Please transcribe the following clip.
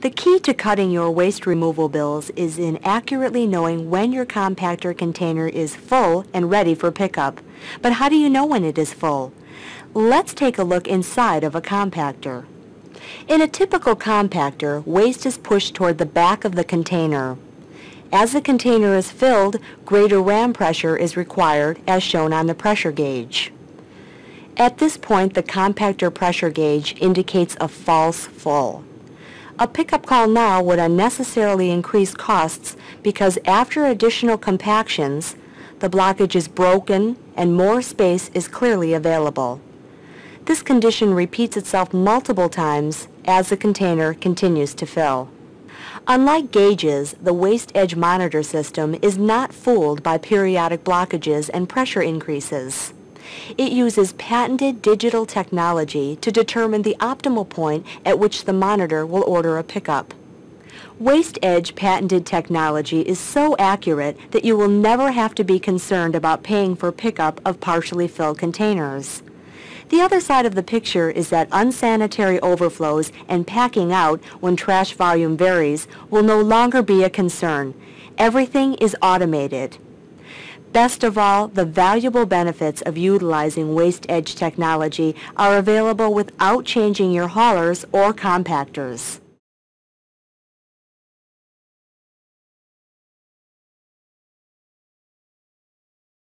The key to cutting your waste removal bills is in accurately knowing when your compactor container is full and ready for pickup. But how do you know when it is full? Let's take a look inside of a compactor. In a typical compactor, waste is pushed toward the back of the container. As the container is filled, greater ram pressure is required as shown on the pressure gauge. At this point, the compactor pressure gauge indicates a false full. A pickup call now would unnecessarily increase costs because after additional compactions, the blockage is broken and more space is clearly available. This condition repeats itself multiple times as the container continues to fill. Unlike gauges, the waste edge monitor system is not fooled by periodic blockages and pressure increases. It uses patented digital technology to determine the optimal point at which the monitor will order a pickup. Waste Edge patented technology is so accurate that you will never have to be concerned about paying for pickup of partially filled containers. The other side of the picture is that unsanitary overflows and packing out when trash volume varies will no longer be a concern. Everything is automated. Best of all, the valuable benefits of utilizing Waste Edge technology are available without changing your haulers or compactors.